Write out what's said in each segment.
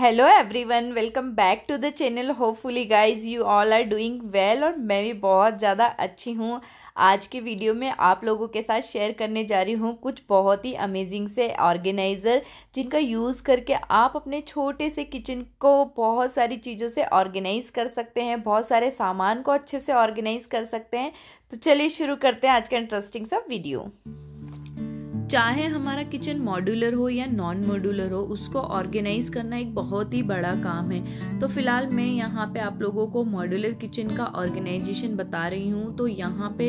Hello everyone welcome back to the channel hopefully guys you all are doing well और मैं भी बहुत ज़्यादा अच्छी हूँ। आज के वीडियो में आप लोगों के साथ शेयर करने जा रही हूँ कुछ बहुत ही अमेजिंग से ऑर्गेनाइज़र जिनका यूज़ करके आप अपने छोटे से किचन को बहुत सारी चीज़ों से ऑर्गेनाइज़ कर सकते हैं, बहुत सारे सामान को अच्छे से ऑर्गेनाइज़ कर सकते हैं। तो चलिए शुरू करते हैं आज का इंटरेस्टिंग सा वीडियो चाहे हमारा किचन मॉड्यूलर हो या नॉन मॉड्यूलर हो, उसको ऑर्गेनाइज करना एक बहुत ही बड़ा काम है। तो फ़िलहाल मैं यहाँ पे आप लोगों को मॉड्यूलर किचन का ऑर्गेनाइजेशन बता रही हूँ। तो यहाँ पे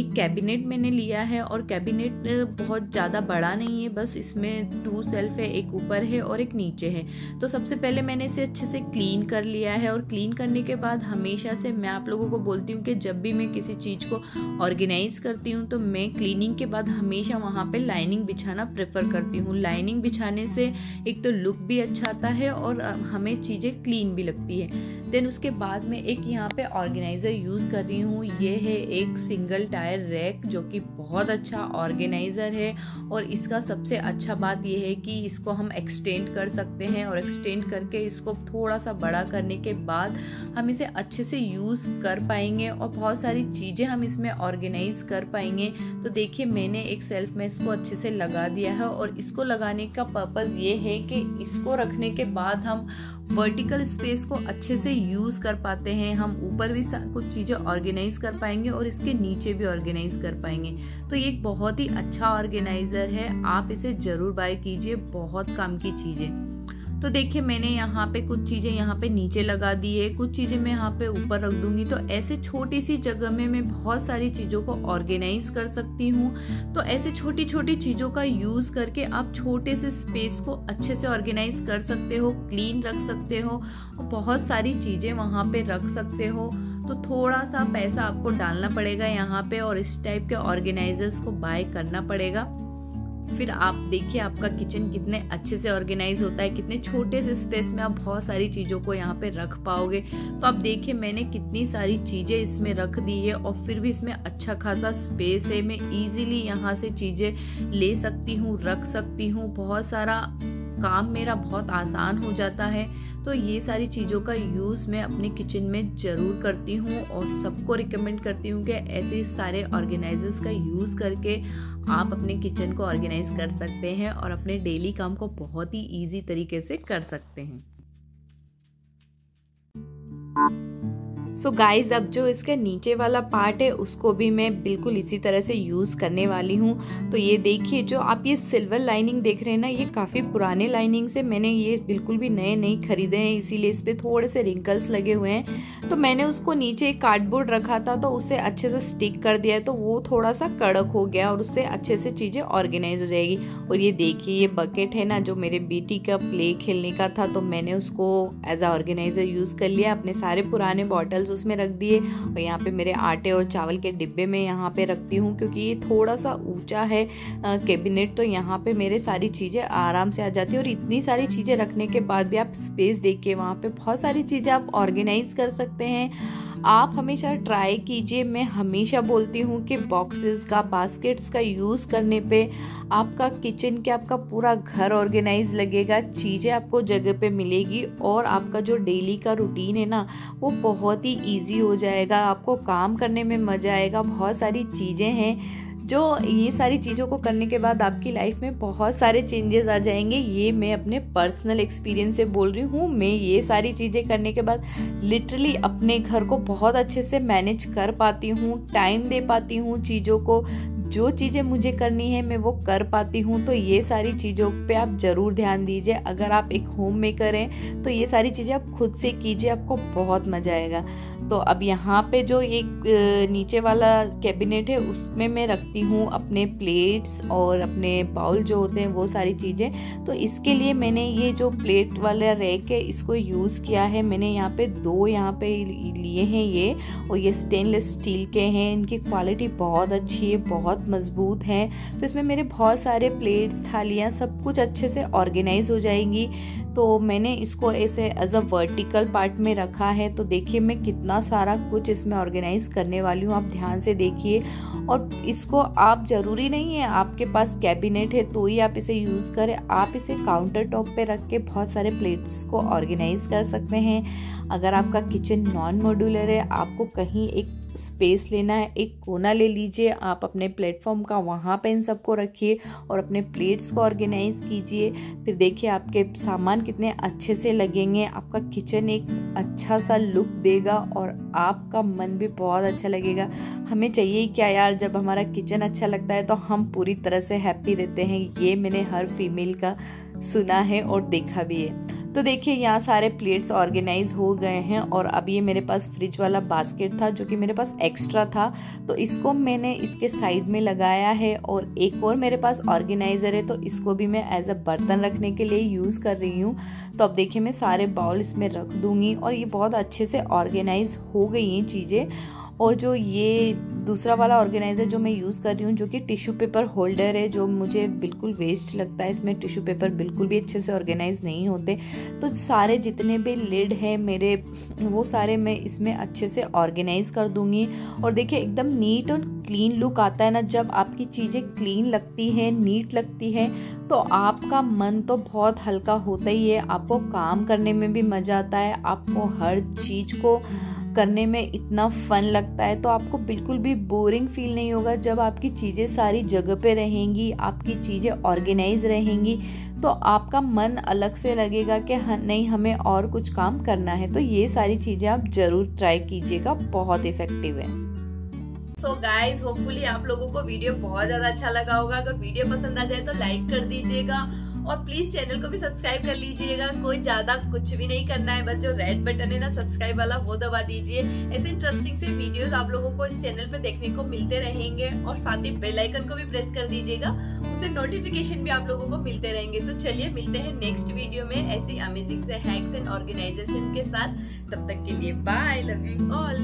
एक कैबिनेट मैंने लिया है और कैबिनेट बहुत ज़्यादा बड़ा नहीं है, बस इसमें टू सेल्फ है, एक ऊपर है और एक नीचे है। तो सबसे पहले मैंने इसे अच्छे से क्लीन कर लिया है और क्लीन करने के बाद हमेशा से मैं आप लोगों को बोलती हूँ कि जब भी मैं किसी चीज़ को ऑर्गेनाइज करती हूँ तो मैं क्लीनिंग के बाद हमेशा वहाँ पर लाइनिंग बिछाना प्रेफर करती हूँ। लाइनिंग बिछाने से एक तो लुक भी अच्छा आता है और हमें चीज़ें क्लीन भी लगती है। देन उसके बाद में एक यहाँ पे ऑर्गेनाइज़र यूज़ कर रही हूँ। ये है एक सिंगल टायर रैक जो कि बहुत अच्छा ऑर्गेनाइज़र है और इसका सबसे अच्छा बात यह है कि इसको हम एक्सटेंड कर सकते हैं और एक्सटेंड करके इसको थोड़ा सा बड़ा करने के बाद हम इसे अच्छे से यूज़ कर पाएँगे और बहुत सारी चीज़ें हम इसमें ऑर्गेनाइज कर पाएँगे। तो देखिए, मैंने एक सेल्फ में इसको अच्छे से लगा दिया है और इसको लगाने का पर्पज़ ये है कि इसको रखने के बाद हम वर्टिकल स्पेस को अच्छे से यूज़ कर पाते हैं। हम ऊपर भी कुछ चीज़ें ऑर्गेनाइज कर पाएँगे और इसके नीचे भी ऑर्गेनाइज कर पाएँगे। तो ये एक बहुत ही अच्छा ऑर्गेनाइज़र है। आप इसे ज़रूर बाय कीजिए। बहुत काम की चीज़ें। तो देखिए, मैंने यहाँ पे कुछ चीज़ें यहाँ पे नीचे लगा दी है। कुछ चीज़ें मैं यहाँ पे ऊपर रख दूँगी। तो ऐसे छोटी सी जगह में मैं बहुत सारी चीज़ों को ऑर्गेनाइज कर सकती हूँ। तो ऐसे छोटी छोटी चीज़ों का यूज़ करके आप छोटे से स्पेस को अच्छे से ऑर्गेनाइज कर सकते हो, क्लीन रख सकते हो और बहुत सारी चीज़ें वहाँ पे रख सकते हो। तो थोड़ा सा पैसा आपको डालना पड़ेगा यहाँ पे और इस टाइप के ऑर्गेनाइजर्स को बाय करना पड़ेगा। फिर आप देखिए आपका किचन कितने अच्छे से ऑर्गेनाइज होता है, कितने छोटे से स्पेस में आप बहुत सारी चीज़ों को यहाँ पे रख पाओगे। तो आप देखिए मैंने कितनी सारी चीज़ें इसमें रख दी है और फिर भी इसमें अच्छा खासा स्पेस है। मैं इजीली यहाँ से चीज़ें ले सकती हूँ, रख सकती हूँ। बहुत सारा काम मेरा बहुत आसान हो जाता है। तो ये सारी चीज़ों का यूज़ मैं अपने किचन में ज़रूर करती हूँ और सबको रिकमेंड करती हूँ कि ऐसे सारे ऑर्गेनाइजर्स का यूज़ करके आप अपने किचन को ऑर्गेनाइज कर सकते हैं और अपने डेली काम को बहुत ही ईजी तरीके से कर सकते हैं। सो so गाइस अब जो इसके नीचे वाला पार्ट है, उसको भी मैं बिल्कुल इसी तरह से यूज़ करने वाली हूँ। तो ये देखिए, जो आप ये सिल्वर लाइनिंग देख रहे हैं ना, ये काफ़ी पुराने लाइनिंग से मैंने ये बिल्कुल भी नए नहीं खरीदे हैं, इसीलिए इस पर थोड़े से रिंकल्स लगे हुए हैं। तो मैंने उसको नीचे एक कार्डबोर्ड रखा था तो उसे अच्छे से स्टिक कर दिया है तो वो थोड़ा सा कड़क हो गया और उससे अच्छे से चीज़ें ऑर्गेनाइज हो जाएगी। और ये देखिए, ये बकेट है ना, जो मेरे बेटी का प्ले खेलने का था तो मैंने उसको एज आ ऑर्गेनाइज़र यूज़ कर लिया, अपने सारे पुराने बॉटल्स उसमें रख दिए और यहाँ पे मेरे आटे और चावल के डिब्बे में यहाँ पे रखती हूँ क्योंकि ये थोड़ा सा ऊँचा है कैबिनेट तो यहाँ पे मेरे सारी चीज़ें आराम से आ जाती है और इतनी सारी चीज़ें रखने के बाद भी आप स्पेस देख के वहाँ पर बहुत सारी चीज़ें आप ऑर्गेनाइज कर सकते हैं। आप हमेशा ट्राई कीजिए। मैं हमेशा बोलती हूँ कि बॉक्सेस का बास्केट्स का यूज़ करने पे आपका किचन के आपका पूरा घर ऑर्गेनाइज लगेगा। चीज़ें आपको जगह पे मिलेगी और आपका जो डेली का रूटीन है ना, वो बहुत ही इजी हो जाएगा। आपको काम करने में मज़ा आएगा। बहुत सारी चीज़ें हैं। जो ये सारी चीज़ों को करने के बाद आपकी लाइफ में बहुत सारे चेंजेस आ जाएँगे। ये मैं अपने पर्सनल एक्सपीरियंस से बोल रही हूँ। मैं ये सारी चीज़ें करने के बाद लिटरली अपने घर को बहुत अच्छे से मैनेज कर पाती हूँ टाइम दे पाती हूँ चीज़ों को। जो चीज़ें मुझे करनी है, मैं वो कर पाती हूँ। तो ये सारी चीज़ों पे आप ज़रूर ध्यान दीजिए। अगर आप एक होम मेकर हैं तो ये सारी चीज़ें आप खुद से कीजिए, आपको बहुत मज़ा आएगा। तो अब यहाँ पे जो एक नीचे वाला कैबिनेट है, उसमें मैं रखती हूँ अपने प्लेट्स और अपने बाउल जो होते हैं, वो सारी चीज़ें। तो इसके लिए मैंने ये जो प्लेट वाला रैक है, इसको यूज़ किया है। मैंने यहाँ पे दो यहाँ पे लिए हैं ये, और ये स्टेनलेस स्टील के हैं। इनकी क्वालिटी बहुत अच्छी है, बहुत मज़बूत हैं। तो इसमें मेरे बहुत सारे प्लेट्स थालियाँ सब कुछ अच्छे से ऑर्गेनाइज हो जाएँगी। तो मैंने इसको ऐसे एज अ वर्टिकल पार्ट में रखा है। तो देखिए मैं कितना सारा कुछ इसमें ऑर्गेनाइज करने वाली हूँ। आप ध्यान से देखिए। और इसको आप ज़रूरी नहीं है, आपके पास कैबिनेट है तो ही आप इसे यूज़ करें। आप इसे काउंटर टॉप पे रख के बहुत सारे प्लेट्स को ऑर्गेनाइज कर सकते हैं। अगर आपका किचन नॉन मॉड्यूलर है, आपको कहीं एक स्पेस लेना है, एक कोना ले लीजिए, आप अपने प्लेटफॉर्म का वहाँ पे इन सबको रखिए और अपने प्लेट्स को ऑर्गेनाइज कीजिए। फिर देखिए आपके सामान कितने अच्छे से लगेंगे, आपका किचन एक अच्छा सा लुक देगा और आपका मन भी बहुत अच्छा लगेगा। हमें चाहिए क्या यार, जब हमारा किचन अच्छा लगता है तो हम पूरी तरह से हैप्पी रहते हैं। ये मैंने हर फीमेल का सुना है और देखा भी है। तो देखिए, यहाँ सारे प्लेट्स ऑर्गेनाइज हो गए हैं और अब ये मेरे पास फ्रिज वाला बास्केट था जो कि मेरे पास एक्स्ट्रा था। तो इसको मैंने इसके साइड में लगाया है और एक और मेरे पास ऑर्गेनाइज़र है तो इसको भी मैं एज अ बर्तन रखने के लिए यूज़ कर रही हूँ। तो अब देखिए, मैं सारे बाउल इसमें रख दूँगी और ये बहुत अच्छे से ऑर्गेनाइज हो गई हैं चीज़ें। और जो ये दूसरा वाला ऑर्गेनाइज़र जो मैं यूज़ कर रही हूँ, जो कि टिश्यू पेपर होल्डर है, जो मुझे बिल्कुल वेस्ट लगता है, इसमें टिश्यू पेपर बिल्कुल भी अच्छे से ऑर्गेनाइज नहीं होते। तो सारे जितने भी लिड हैं, मेरे, वो सारे मैं इसमें अच्छे से ऑर्गेनाइज कर दूँगी। और देखिए, एकदम नीट और क्लीन लुक आता है ना, जब आपकी चीज़ें क्लीन लगती हैं नीट लगती है तो आपका मन तो बहुत हल्का होता ही है। आपको काम करने में भी मज़ा आता है, आपको हर चीज़ को करने में इतना फन लगता है तो आपको बिल्कुल भी बोरिंग फील नहीं होगा जब आपकी चीज़ें सारी जगह पे रहेंगी, आपकी चीज़ें ऑर्गेनाइज रहेंगी तो आपका मन अलग से लगेगा कि हाँ नहीं, हमें और कुछ काम करना है। तो ये सारी चीज़ें आप ज़रूर ट्राई कीजिएगा, बहुत इफ़ेक्टिव है। सो गाइज़ होपफुली आप लोगों को वीडियो बहुत ज़्यादा अच्छा लगा होगा। अगर वीडियो पसंद आ जाए तो लाइक कर दीजिएगा। और प्लीज़ चैनल को भी सब्सक्राइब कर लीजिएगा। कोई ज़्यादा कुछ भी नहीं करना है, बस जो रेड बटन है ना सब्सक्राइब वाला, वो दबा दीजिए। ऐसे इंटरेस्टिंग से वीडियोस आप लोगों को इस चैनल पे देखने को मिलते रहेंगे और साथ ही बेल आइकन को भी प्रेस कर दीजिएगा। उससे नोटिफिकेशन भी आप लोगों को मिलते रहेंगे। तो चलिए, मिलते हैं नेक्स्ट वीडियो में ऐसी अमेजिंग से हैक्स एंड ऑर्गेनाइजेशन के साथ। तब तक के लिए बाय लव यू ऑल